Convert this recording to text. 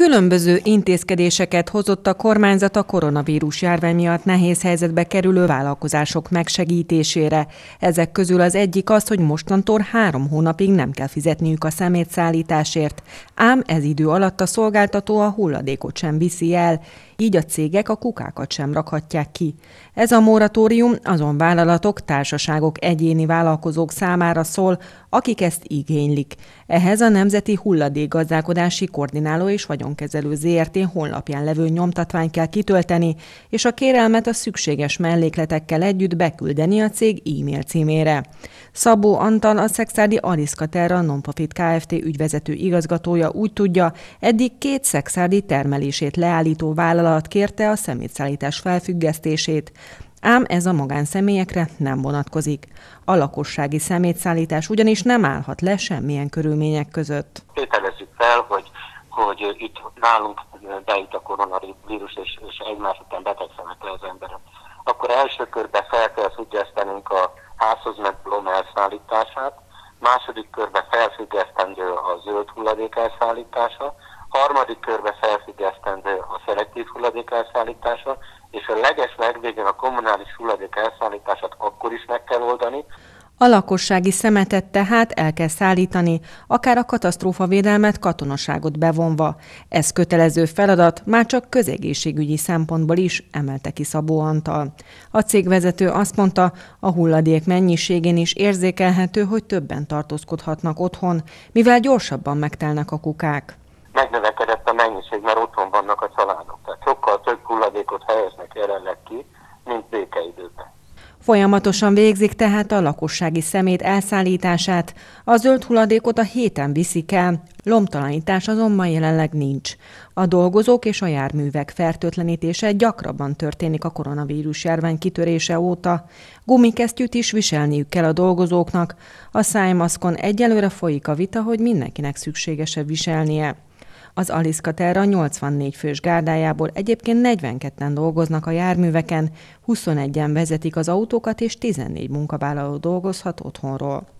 Különböző intézkedéseket hozott a kormányzat a koronavírus járvány miatt nehéz helyzetbe kerülő vállalkozások megsegítésére. Ezek közül az egyik az, hogy mostantól három hónapig nem kell fizetniük a szemétszállításért, ám ez idő alatt a szolgáltató a hulladékot sem viszi el, így a cégek a kukákat sem rakhatják ki. Ez a moratórium azon vállalatok, társaságok, egyéni vállalkozók számára szól, akik ezt igénylik. Ehhez a Nemzeti Hulladékgazdálkodási Koordináló és Vagyonkezelő ZRT honlapján levő nyomtatványt kell kitölteni, és a kérelmet a szükséges mellékletekkel együtt beküldeni a cég e-mail címére. Szabó Antal, a Szexádi Aliszka Terra Nonprofit Kft. ügyvezető igazgatója úgy tudja, eddig két szexádi termelését leállító vállalat kérte a szemétszállítás felfüggesztését, ám ez a magánszemélyekre nem vonatkozik. A lakossági szemétszállítás ugyanis nem állhat le semmilyen körülmények között. Tételezzük fel, hogy, hogy itt nálunk bejut a koronavírus, és, és egymás után betegszenek le az emberek. Akkor első körben fel kell függesztenünk a házhoz ment lom elszállítását, második körben felfüggesztendő a zöld hulladék elszállítása, harmadik körben felfüggesztendő a szelektív hulladék elszállítása, és a leges legvégén a kommunális hulladék elszállítását akkor is meg kell oldani, a lakossági szemetet tehát el kell szállítani, akár a katasztrófavédelmet katonaságot bevonva. Ez kötelező feladat, már csak közegészségügyi szempontból is, emelte ki Szabó Antal. A cégvezető azt mondta, a hulladék mennyiségén is érzékelhető, hogy többen tartózkodhatnak otthon, mivel gyorsabban megtelnek a kukák. Mennyiség, mert otthon vannak a családok. Tehát sokkal több hulladékot helyeznek jelenleg ki, mint békeidőben. Folyamatosan végzik tehát a lakossági szemét elszállítását, a zöld hulladékot a héten viszik el, lomtalanítás azonban jelenleg nincs. A dolgozók és a járművek fertőtlenítése gyakrabban történik a koronavírus járvány kitörése óta. Gumikesztyűt is viselniük kell a dolgozóknak. A szájmaszkon egyelőre folyik a vita, hogy mindenkinek szükséges-e viselnie. Az Aliszka Terra 84 fős gárdájából egyébként 42-en dolgoznak a járműveken, 21-en vezetik az autókat és 14 munkavállaló dolgozhat otthonról.